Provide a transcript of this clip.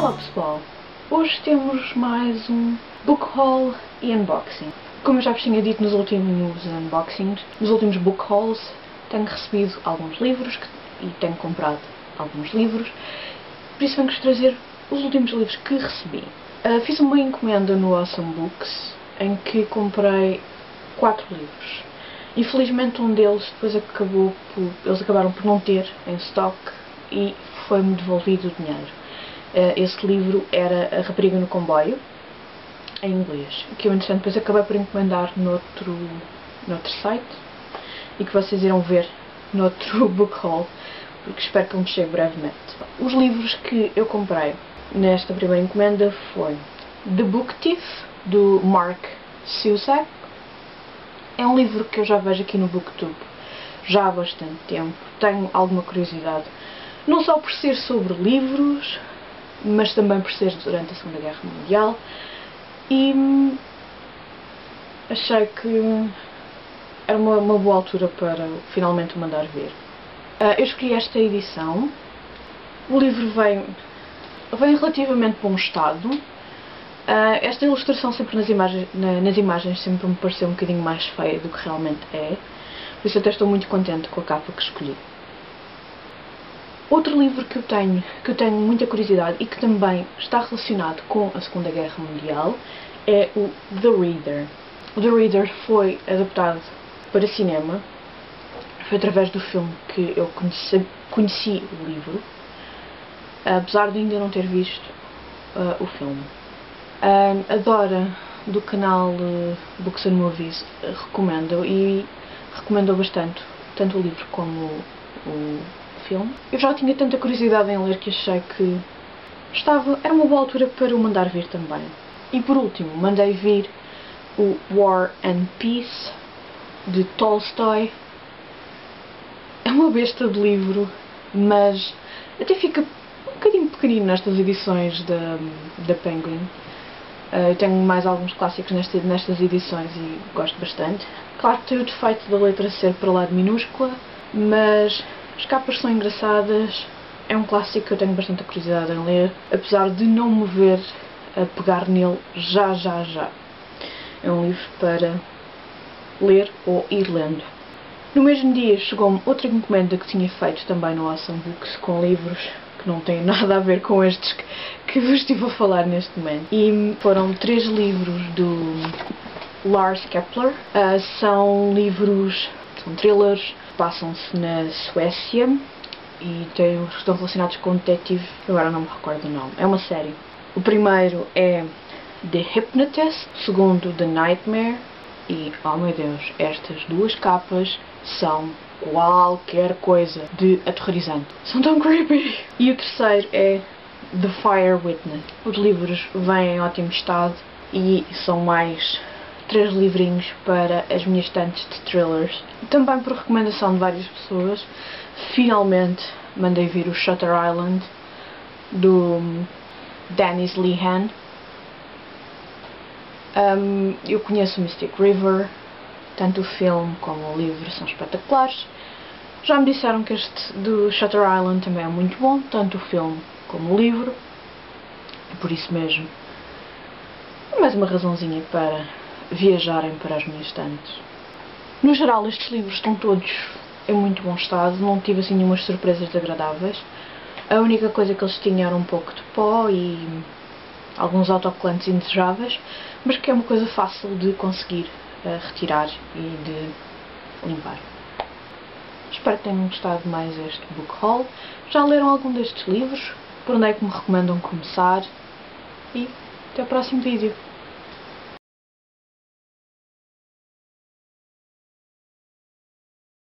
Olá pessoal, hoje temos mais um book haul e unboxing. Como eu já vos tinha dito nos últimos unboxings, nos últimos book hauls, tenho recebido alguns livros e tenho comprado alguns livros, por isso venho-vos trazer os últimos livros que recebi. Uh, fiz uma encomenda no Awesome Books em que comprei quatro livros. Infelizmente um deles depois acabou por, eles acabaram por não ter em stock e foi-me devolvido o dinheiro. Uh, esse livro era A Rapariga no Comboio, em inglês, que eu entretanto depois acabei por encomendar noutro, noutro site e que vocês irão ver noutro book haul, porque espero que me chegue brevemente. Os livros que eu comprei nesta primeira encomenda foi The Book Thief, do Mark Cusack. É um livro que eu já vejo aqui no Booktube já há bastante tempo. Tenho alguma curiosidade, não só por ser sobre livros, mas também por ser durante a Segunda Guerra Mundial. E hum, achei que era uma, uma boa altura para finalmente o mandar ver. Uh, eu escolhi esta edição. O livro vem, vem em relativamente bom estado. Uh, esta ilustração sempre nas imagens, na, nas imagens sempre me pareceu um bocadinho mais feia do que realmente é. Por isso até estou muito contente com a capa que escolhi. Outro livro que eu tenho, que eu tenho muita curiosidade e que também está relacionado com a Segunda Guerra Mundial é o The Reader. O The Reader foi adaptado para cinema, foi através do filme que eu conheci, conheci o livro, apesar de ainda não ter visto uh, o filme. Um, a Dora, do canal uh, Books and Movies, recomendo e recomendou bastante, tanto o livro como o filme. Eu já tinha tanta curiosidade em ler que achei que estava, era uma boa altura para o mandar vir também. E por último, mandei vir o War and Peace, de Tolstoy. É uma besta de livro, mas até fica um bocadinho pequenino nestas edições da, da Penguin. Uh, eu tenho mais alguns clássicos nesta, nestas edições e gosto bastante. Claro que tem o defeito da letra ser para lá de minúscula, mas as capas são engraçadas, é um clássico que eu tenho bastante curiosidade em ler, apesar de não me ver a pegar nele já, já, já. É um livro para ler ou ir lendo. No mesmo dia chegou-me outra encomenda que tinha feito também no Awesome Books com livros que não têm nada a ver com estes que, vos estive a falar neste momento. E foram três livros do Lars Kepler. Uh, são livros, são thrillers, passam-se na Suécia e têm, estão relacionados com um detetive, agora não me recordo o nome. É uma série. O primeiro é The Hypnotist, o segundo The Nightmare e, oh meu Deus, estas duas capas são qualquer coisa de aterrorizante. São tão creepy! E o terceiro é The Fire Witness. Os livros vêm em ótimo estado e são mais três livrinhos para as minhas estantes de thrillers. Também por recomendação de várias pessoas, finalmente mandei vir o Shutter Island do Dennis Lehan. Um, eu conheço o Mystic River, tanto o filme como o livro são espetaculares. Já me disseram que este do Shutter Island também é muito bom, tanto o filme como o livro. E por isso mesmo, mais uma razãozinha para viajarem para as minhas estantes. No geral, estes livros estão todos em muito bom estado, não tive assim nenhumas surpresas desagradáveis. A única coisa que eles tinham era um pouco de pó e alguns autocolantes indesejáveis, mas que é uma coisa fácil de conseguir uh, retirar e de limpar. Espero que tenham gostado mais este book haul. Já leram algum destes livros? Por onde é que me recomendam começar? E até o próximo vídeo.